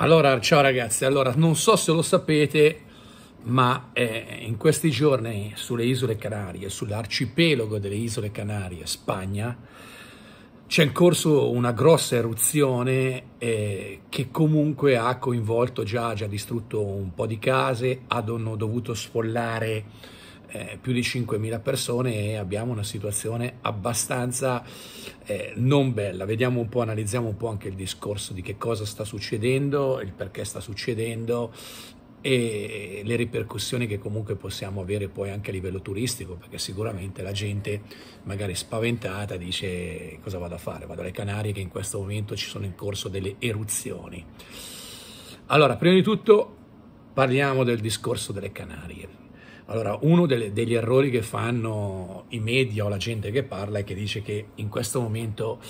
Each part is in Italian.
Allora, ciao ragazzi, allora non so se lo sapete, ma eh, in questi giorni sulle isole Canarie, sull'arcipelago delle isole Canarie, Spagna, c'è in corso una grossa eruzione eh, che comunque ha coinvolto già, già distrutto un po' di case, hanno dovuto sfollare eh, più di 5.000 persone e abbiamo una situazione abbastanza eh, non bella. Vediamo un po', analizziamo un po' anche il discorso di che cosa sta succedendo, il perché sta succedendo e le ripercussioni che comunque possiamo avere poi anche a livello turistico, perché sicuramente la gente magari spaventata dice cosa vado a fare? Vado alle Canarie che in questo momento ci sono in corso delle eruzioni. Allora, prima di tutto parliamo del discorso delle Canarie. Allora, uno delle, degli errori che fanno i media o la gente che parla è che dice che in questo momento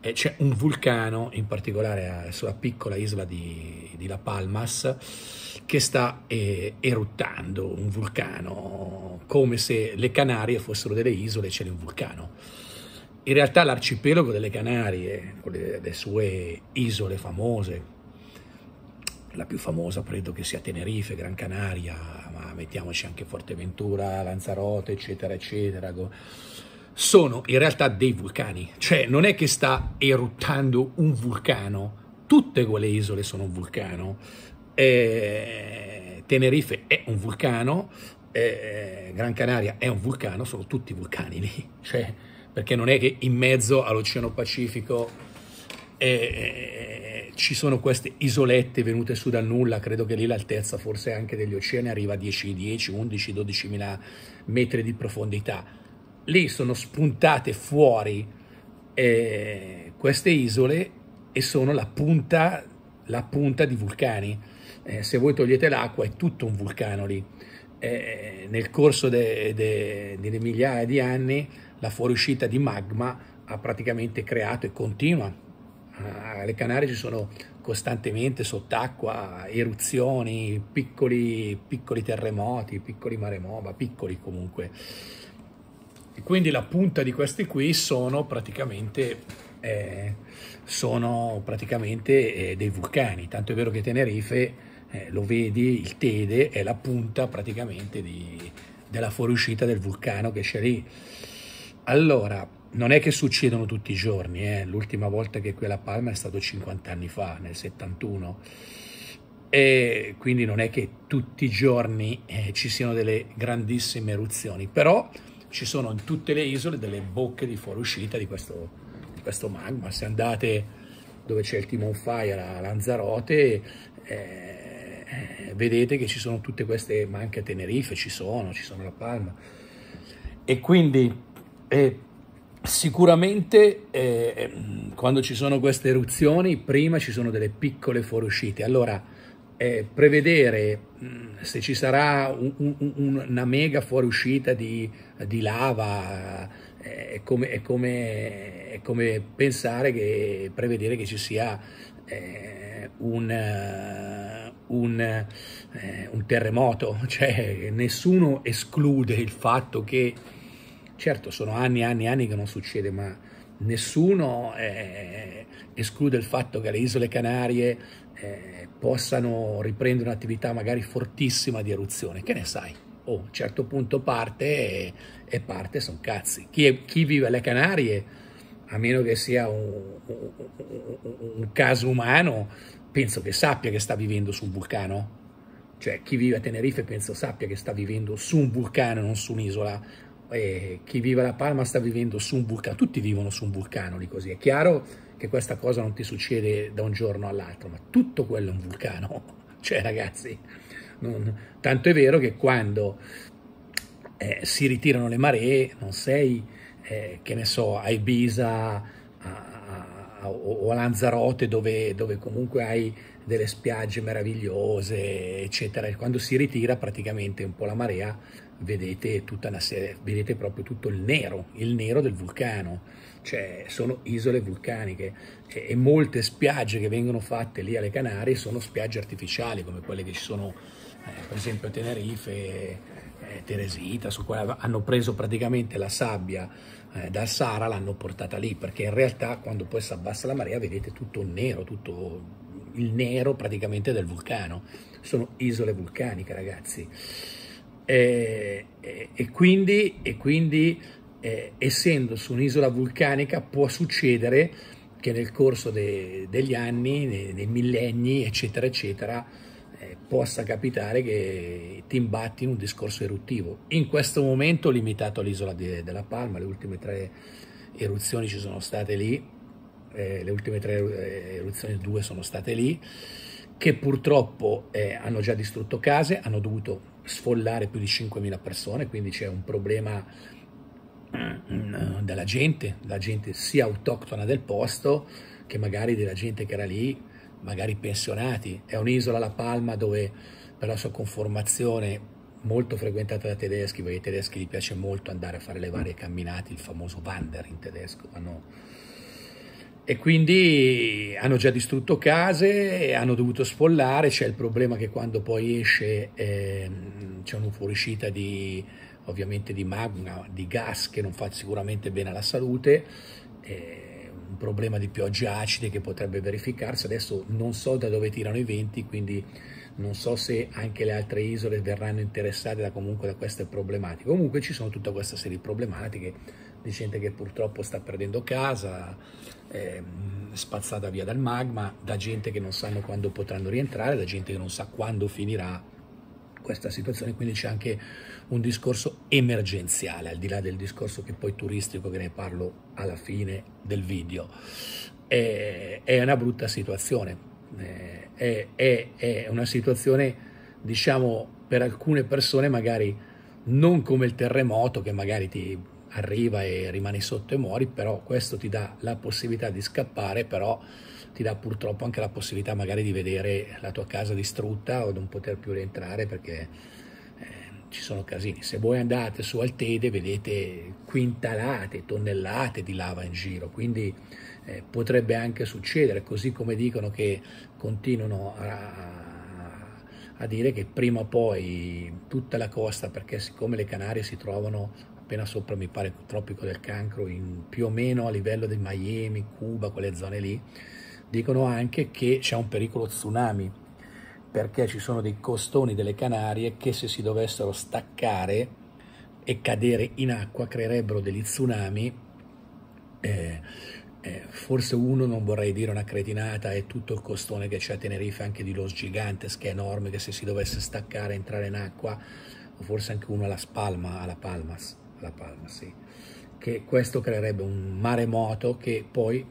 eh, c'è un vulcano, in particolare sulla piccola isola di, di La Palmas, che sta eh, eruttando, un vulcano, come se le Canarie fossero delle isole e c'è un vulcano. In realtà l'arcipelago delle Canarie, con le, le sue isole famose, la più famosa credo che sia Tenerife, Gran Canaria, ma mettiamoci anche Forteventura, Lanzarote, eccetera, eccetera, sono in realtà dei vulcani, cioè non è che sta eruttando un vulcano, tutte quelle isole sono un vulcano, eh, Tenerife è un vulcano, eh, Gran Canaria è un vulcano, sono tutti vulcani lì, cioè, perché non è che in mezzo all'Oceano Pacifico e ci sono queste isolette venute su dal nulla, credo che lì l'altezza forse anche degli oceani arriva a 10, 10 11, 12 mila metri di profondità. Lì sono spuntate fuori eh, queste isole e sono la punta, la punta di vulcani. Eh, se voi togliete l'acqua è tutto un vulcano lì. Eh, nel corso delle de, de migliaia di anni la fuoriuscita di magma ha praticamente creato e continua alle Canarie ci sono costantemente sott'acqua eruzioni, piccoli, piccoli terremoti, piccoli maremoma, piccoli comunque. E quindi la punta di questi qui sono praticamente, eh, sono praticamente eh, dei vulcani, tanto è vero che Tenerife, eh, lo vedi, il Tede è la punta praticamente di, della fuoriuscita del vulcano che c'è lì. Allora, non è che succedono tutti i giorni, eh. l'ultima volta che qui a La Palma è stato 50 anni fa, nel 71, e quindi non è che tutti i giorni eh, ci siano delle grandissime eruzioni, però ci sono in tutte le isole delle bocche di fuoriuscita di questo, di questo magma. Se andate dove c'è il Timon Fire a Lanzarote, eh, vedete che ci sono tutte queste, ma anche a Tenerife ci sono, ci sono La Palma. E quindi eh, Sicuramente eh, quando ci sono queste eruzioni, prima ci sono delle piccole fuoriuscite. Allora, eh, prevedere se ci sarà un, un, una mega fuoriuscita di, di lava eh, è, come, è, come, è, come, pensare che prevedere che ci sia eh, un, un, eh, un terremoto. Cioè, nessuno esclude il fatto che Certo, sono anni e anni e anni che non succede, ma nessuno eh, esclude il fatto che le isole Canarie eh, possano riprendere un'attività magari fortissima di eruzione. Che ne sai? Oh, a un certo punto parte e, e parte, sono cazzi. Chi, chi, vive alle Canarie, a meno che sia un, un, un caso umano, penso che sappia che sta vivendo su un vulcano. Cioè, chi vive a Tenerife penso sappia che sta vivendo su un vulcano, non su un'isola eh, chi vive La Palma sta vivendo su un vulcano, tutti vivono su un vulcano lì così, è chiaro che questa cosa non ti succede da un giorno all'altro, ma tutto quello è un vulcano, cioè ragazzi, non, tanto è vero che quando eh, si ritirano le maree, non sei, eh, che ne so, a Ibiza a, a, o a Lanzarote dove, dove comunque hai delle spiagge meravigliose, eccetera, quando si ritira praticamente un po' la marea vedete serie, vedete proprio tutto il nero, il nero del vulcano, cioè sono isole vulcaniche e, molte spiagge che vengono fatte lì alle Canarie sono spiagge artificiali come quelle che ci sono eh, per esempio a Tenerife, eh, Teresita, su cui hanno preso praticamente la sabbia eh, dal Sahara, l'hanno portata lì perché in realtà quando poi si abbassa la marea vedete tutto nero, tutto il nero praticamente del vulcano, sono isole vulcaniche ragazzi. E, e, quindi, e quindi eh, essendo su un'isola vulcanica può succedere che nel corso de, degli anni, dei, dei, millenni, eccetera, eccetera, eh, possa capitare che ti imbatti in un discorso eruttivo. In questo momento limitato all'isola de, della Palma, le ultime tre eruzioni ci sono state lì, eh, le ultime tre eh, eruzioni, due sono state lì, che purtroppo eh, hanno già distrutto case, hanno dovuto sfollare più di 5.000 persone, quindi c'è un problema mm, della gente, la gente sia autoctona del posto che magari della gente che era lì, magari pensionati. È un'isola, La Palma, dove per la sua conformazione molto frequentata da tedeschi, perché ai tedeschi gli piace molto andare a fare le varie camminate, il famoso Wander in tedesco, hanno e quindi hanno già distrutto case, hanno dovuto sfollare, c'è il problema che quando poi esce eh, c'è una fuoriuscita di, ovviamente di magma, di gas che non fa sicuramente bene alla salute, eh, un problema di piogge acide che potrebbe verificarsi, adesso non so da dove tirano i venti, quindi non so se anche le altre isole verranno interessate da, comunque da queste problematiche. Comunque ci sono tutta questa serie di problematiche di gente che purtroppo sta perdendo casa, eh, spazzata via dal magma, da gente che non sanno quando potranno rientrare, da gente che non sa quando finirà questa situazione, quindi c'è anche un discorso emergenziale, al di là del discorso che poi turistico che ne parlo alla fine del video. È, è una brutta situazione, è, è, è una situazione diciamo per alcune persone magari non come il terremoto che magari ti arriva e rimani sotto e muori, però questo ti dà la possibilità di scappare, però ti dà purtroppo anche la possibilità magari di vedere la tua casa distrutta o non poter più rientrare perché eh, ci sono casini. Se voi andate su al Tede vedete quintalate, tonnellate di lava in giro, quindi eh, potrebbe anche succedere, così come dicono che continuano a, a dire che prima o poi tutta la costa, perché siccome le Canarie si trovano appena sopra mi pare il tropico del cancro, in, più o meno a livello di Miami, Cuba, quelle zone lì, dicono anche che c'è un pericolo tsunami, perché ci sono dei costoni delle Canarie che se si dovessero staccare e cadere in acqua creerebbero degli tsunami. Eh, eh, forse uno, non vorrei dire una cretinata, è tutto il costone che c'è a Tenerife, anche di Los Gigantes, che è enorme, che se si dovesse staccare entrare in acqua, o forse anche uno alla Spalma, alla Palmas, la Palma, sì. Che questo creerebbe un maremoto che poi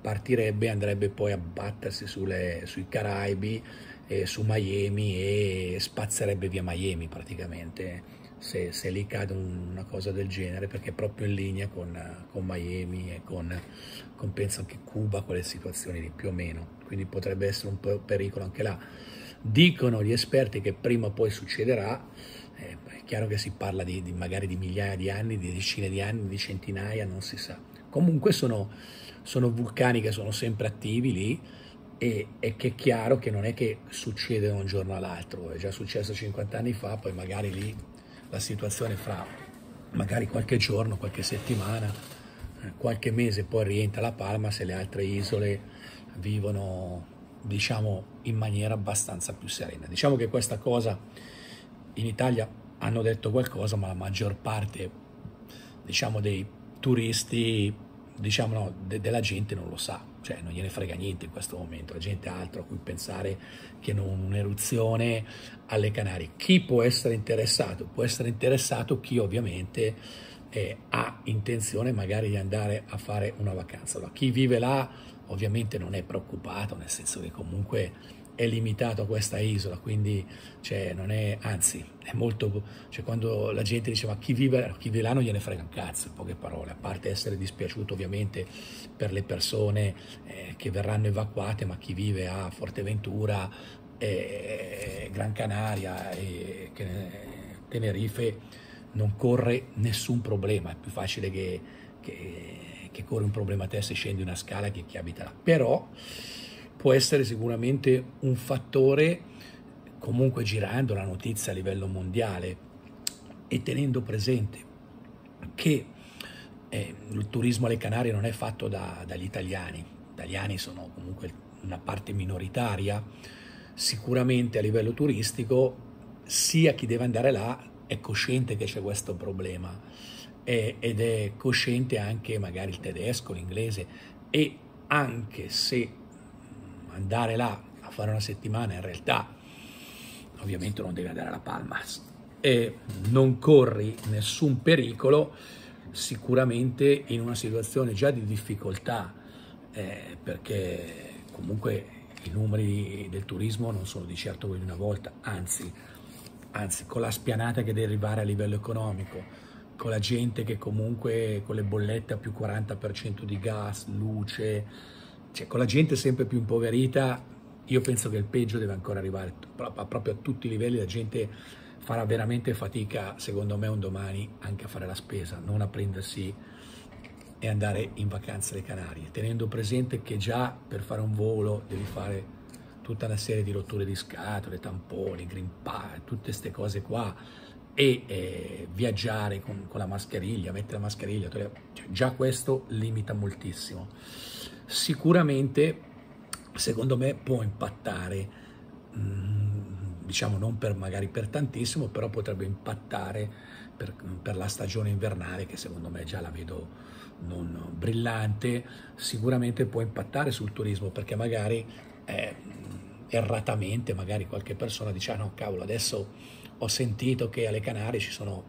partirebbe e andrebbe poi a battersi sulle, sui Caraibi, eh, su Miami e spazzerebbe via Miami praticamente se, se, lì cade una cosa del genere perché è proprio in linea con, con Miami e con, con, penso anche Cuba, quelle situazioni lì più o meno, quindi potrebbe essere un pericolo anche là. Dicono gli esperti che prima o poi succederà, chiaro che si parla di, di, magari di migliaia di anni, di decine di anni, di centinaia, non si sa. Comunque sono, sono vulcani che sono sempre attivi lì e, e, che è chiaro che non è che succede da un giorno all'altro, è già successo 50 anni fa, poi magari lì la situazione fra magari qualche giorno, qualche settimana, eh, qualche mese poi rientra la Palma se le altre isole vivono diciamo in maniera abbastanza più serena. Diciamo che questa cosa in Italia hanno detto qualcosa, ma la maggior parte diciamo, dei turisti, diciamo, no, de della gente non lo sa, cioè non gliene frega niente in questo momento, la gente ha altro a cui pensare che non un'eruzione alle Canarie. Chi può essere interessato? Può essere interessato chi ovviamente eh, ha intenzione magari di andare a fare una vacanza. Allora, chi vive là ovviamente non è preoccupato, nel senso che comunque è limitato a questa isola, quindi cioè, non è, anzi, è molto, cioè, quando la gente dice ma chi vive, chi vive là non gliene frega un cazzo, in poche parole, a parte essere dispiaciuto ovviamente per le persone eh, che verranno evacuate, ma chi vive a Forteventura, eh, Gran Canaria e Tenerife non corre nessun problema, è più facile che, che, che corre un problema a te se scendi una scala che chi abita là. Però può essere sicuramente un fattore, comunque girando la notizia a livello mondiale e tenendo presente che eh, il turismo alle Canarie non è fatto da, dagli italiani, gli italiani sono comunque una parte minoritaria, sicuramente a livello turistico sia chi deve andare là è cosciente che c'è questo problema. Ed è cosciente anche magari il tedesco, l'inglese e anche se andare là a fare una settimana in realtà ovviamente non devi andare alla Palmas e non corri nessun pericolo sicuramente in una situazione già di difficoltà eh, perché comunque i numeri del turismo non sono di certo quelli di una volta anzi, anzi con la spianata che deve arrivare a livello economico con la gente che comunque con le bollette a più 40% di gas, luce, cioè con la gente sempre più impoverita, io penso che il peggio deve ancora arrivare proprio a tutti i livelli, la gente farà veramente fatica, secondo me, un domani anche a fare la spesa, non a prendersi e andare in vacanza alle Canarie, tenendo presente che già per fare un volo devi fare tutta una serie di rotture di scatole, tamponi, green pass, tutte queste cose qua, e eh, viaggiare con, con, la mascheriglia, mettere la mascheriglia, cioè, già questo limita moltissimo. Sicuramente, secondo me, può impattare, mm, diciamo non per, magari per tantissimo, però potrebbe impattare per, per, la stagione invernale, che secondo me già la vedo non brillante, sicuramente può impattare sul turismo, perché magari eh, erratamente, magari qualche persona dice, ah no, cavolo, adesso ho sentito che alle Canarie ci sono,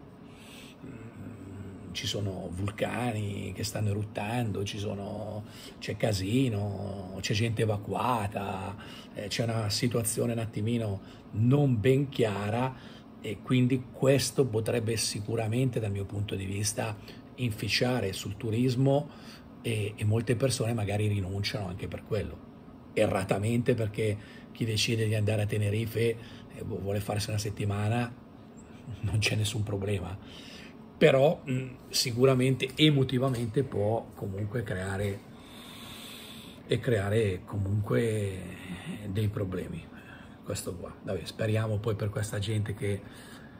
ci sono vulcani che stanno eruttando, c'è casino, c'è gente evacuata, eh, c'è una situazione un attimino non ben chiara e quindi questo potrebbe sicuramente dal mio punto di vista inficiare sul turismo e, e molte persone magari rinunciano anche per quello erratamente perché chi decide di andare a Tenerife e vuole farsi una settimana, non c'è nessun problema. Però sicuramente emotivamente può comunque creare e creare comunque dei problemi. Questo qua. Vabbè, speriamo poi per questa gente che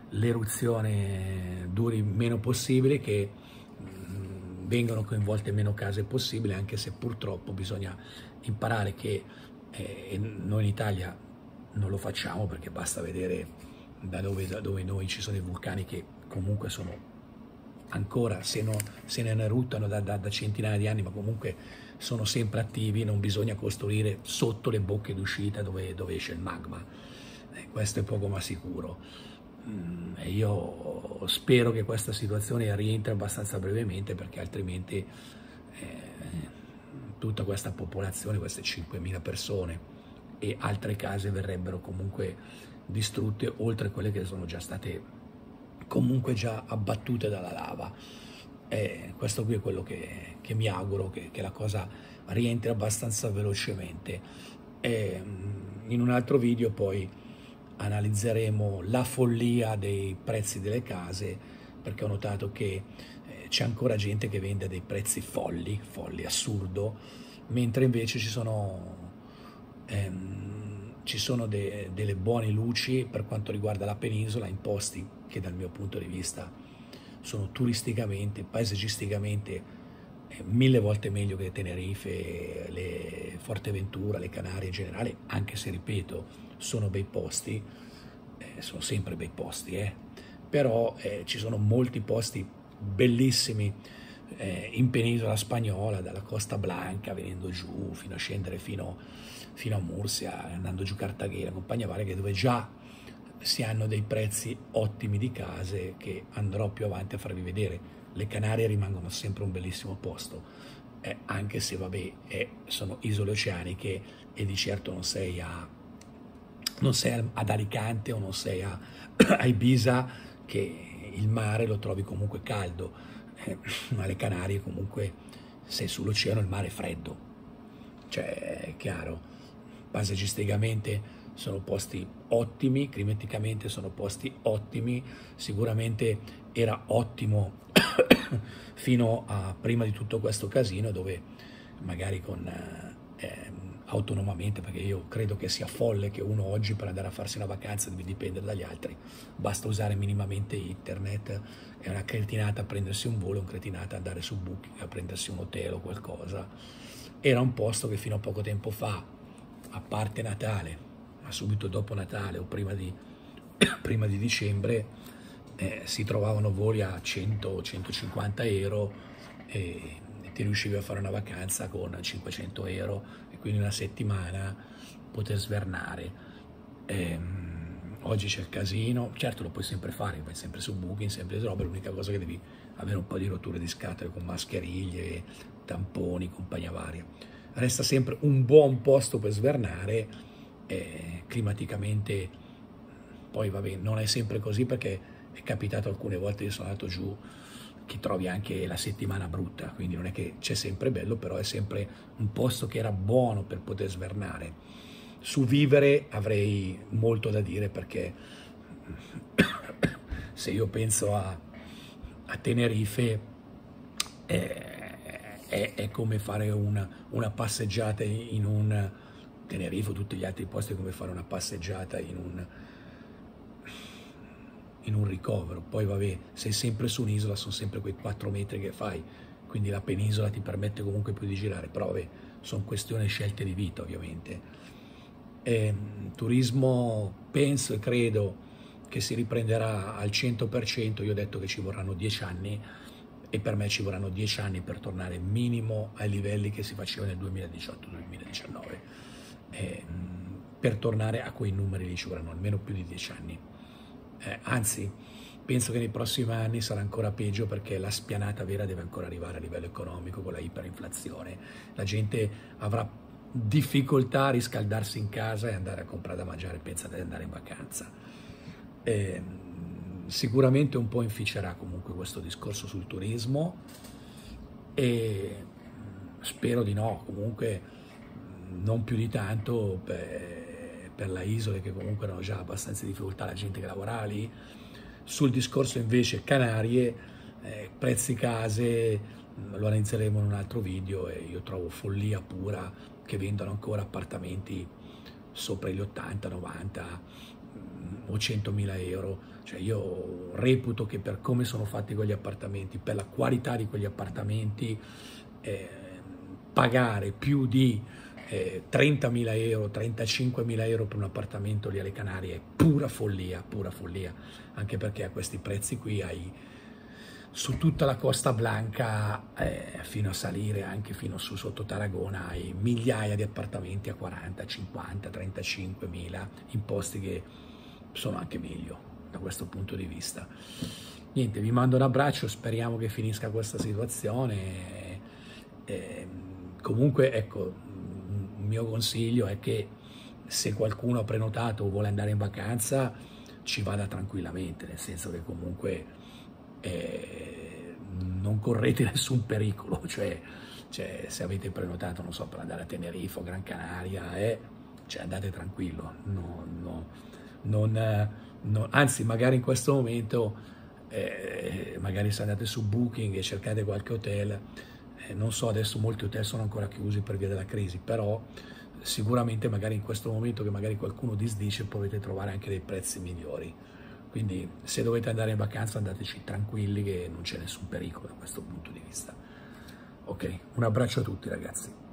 l'eruzione duri meno possibile, che vengano coinvolte meno case possibile, anche se purtroppo bisogna imparare che eh, noi in Italia non lo facciamo perché basta vedere da dove, da dove noi ci sono i vulcani che comunque sono ancora, se, no, se ne eruttano da, da, da, centinaia di anni, ma comunque sono sempre attivi, non bisogna costruire sotto le bocche d'uscita dove, dove, esce il magma. Eh, questo è poco ma sicuro. Mm, io spero che questa situazione rientri abbastanza brevemente perché altrimenti eh, tutta questa popolazione, queste 5.000 persone, e altre case verrebbero comunque distrutte oltre a quelle che sono già state comunque già abbattute dalla lava. E questo qui è quello che, che mi auguro, che, che, la cosa rientri abbastanza velocemente. E mm, in un altro video poi analizzeremo la follia dei prezzi delle case, perché ho notato che eh, c'è ancora gente che vende dei prezzi folli, folli, assurdo, mentre invece ci sono ehm, ci sono de, delle buone luci per quanto riguarda la penisola in posti che dal mio punto di vista sono turisticamente, paesaggisticamente eh, mille volte meglio che Tenerife, le Forteventura, le Canarie in generale, anche se ripeto sono bei posti, eh, sono sempre bei posti, eh? però eh, ci sono molti posti bellissimi eh, in penisola spagnola, dalla Costa Blanca, venendo giù fino a scendere fino, fino a Mursia, andando giù Cartagena, compagnia varia, dove già si hanno dei prezzi ottimi di case che andrò più avanti a farvi vedere. Le Canarie rimangono sempre un bellissimo posto, eh, anche se vabbè, eh, sono isole oceaniche e di certo non sei, a, non sei ad Alicante o non sei a, a Ibiza che il mare lo trovi comunque caldo. Eh, alle Canarie comunque sei sull'oceano il mare è freddo, cioè è chiaro, paesaggisticamente sono posti ottimi, climaticamente sono posti ottimi, sicuramente era ottimo fino a prima di tutto questo casino dove magari con eh, autonomamente, perché io credo che sia folle che uno oggi per andare a farsi una vacanza deve dipendere dagli altri, basta usare minimamente internet, è una cretinata prendersi un volo, è una cretinata andare su Booking a prendersi un hotel o qualcosa. Era un posto che fino a poco tempo fa a parte Natale, ma subito dopo Natale o prima di, prima di dicembre, eh, si trovavano voli a 100-150 euro e ti riuscivi a fare una vacanza con 500 euro e quindi una settimana poter svernare. Ehm, oggi c'è il casino, certo lo puoi sempre fare, vai sempre su Booking, sempre roba, l'unica cosa che devi avere un po' di rotture di scatole con mascheriglie, tamponi, compagnia varia. Resta sempre un buon posto per svernare, eh, climaticamente poi va bene, non è sempre così perché è capitato alcune volte che sono andato giù che trovi anche la settimana brutta, quindi non è che c'è sempre bello, però è sempre un posto che era buono per poter svernare. Su vivere avrei molto da dire perché se io penso a, a Tenerife è, è, è, come fare una, una passeggiata in un Tenerife o tutti gli altri posti, è come fare una passeggiata in un in un ricovero. Poi vabbè, sei sempre su un'isola, sono sempre quei 4 metri che fai, quindi la penisola ti permette comunque più di girare, però vabbè, sono questioni scelte di vita ovviamente. E, ehm, turismo penso e credo che si riprenderà al 100%, io ho detto che ci vorranno 10 anni e per me ci vorranno 10 anni per tornare minimo ai livelli che si facevano nel 2018-2019. Ehm, per tornare a quei numeri lì ci vorranno almeno più di 10 anni eh, anzi penso che nei prossimi anni sarà ancora peggio perché la spianata vera deve ancora arrivare a livello economico con la iperinflazione. La gente avrà difficoltà a riscaldarsi in casa e andare a comprare da mangiare, pensate di andare in vacanza. Eh, sicuramente un po' inficerà comunque questo discorso sul turismo e spero di no, comunque non più di tanto per, per la isole che comunque hanno già abbastanza difficoltà la gente che lavora lì. Sul discorso invece Canarie, eh, prezzi case, lo analizzeremo in un altro video e io trovo follia pura che vendono ancora appartamenti sopra gli 80, 90 mm, o 100 mila euro. Cioè io reputo che per come sono fatti quegli appartamenti, per la qualità di quegli appartamenti, eh, pagare più di eh, 30.000 euro, 35.000 euro per un appartamento lì alle Canarie è pura follia, pura follia, anche perché a questi prezzi qui hai su tutta la Costa Blanca eh, fino a salire anche fino su sotto Tarragona hai migliaia di appartamenti a 40, 50, 35 mila in posti che sono anche meglio da questo punto di vista. Niente, vi mando un abbraccio, speriamo che finisca questa situazione. Eh, comunque, ecco, mio consiglio è che se qualcuno ha prenotato o vuole andare in vacanza ci vada tranquillamente, nel senso che comunque eh, non correte nessun pericolo, cioè, cioè, se avete prenotato, non so, per andare a Tenerife o Gran Canaria, eh, cioè andate tranquillo, no, no, non, non, anzi magari in questo momento, eh, magari se andate su Booking e cercate qualche hotel, eh, non so adesso molti hotel sono ancora chiusi per via della crisi, però sicuramente magari in questo momento che magari qualcuno disdice potete trovare anche dei prezzi migliori. Quindi se dovete andare in vacanza andateci tranquilli che non c'è nessun pericolo da questo punto di vista. Ok, un abbraccio a tutti ragazzi.